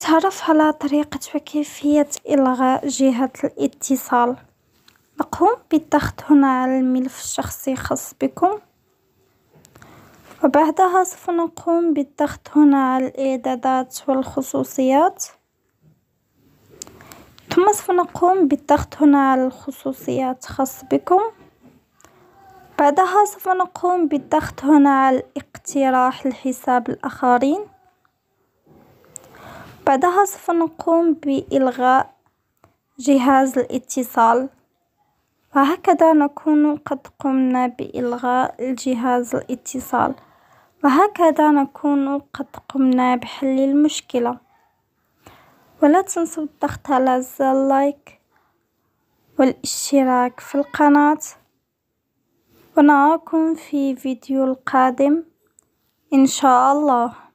تعرف على طريقة وكيفية إلغاء جهة الاتصال؟ نقوم بالضغط هنا على الملف الشخصي الخاص بكم. وبعدها سوف نقوم بالضغط هنا على الإعدادات والخصوصيات. ثم سوف نقوم بالضغط هنا على الخصوصيات خاص بكم. بعدها سوف نقوم بالضغط هنا على اقتراح الحساب الآخرين. بعدها سوف نقوم بإلغاء جهاز الاتصال. وهكذا نكون قد قمنا بإلغاء الجهاز الاتصال. وهكذا نكون قد قمنا بحل المشكلة. ولا تنسوا الضغط على زر لايك والاشتراك في القناة. ونراكم في فيديو القادم إن شاء الله.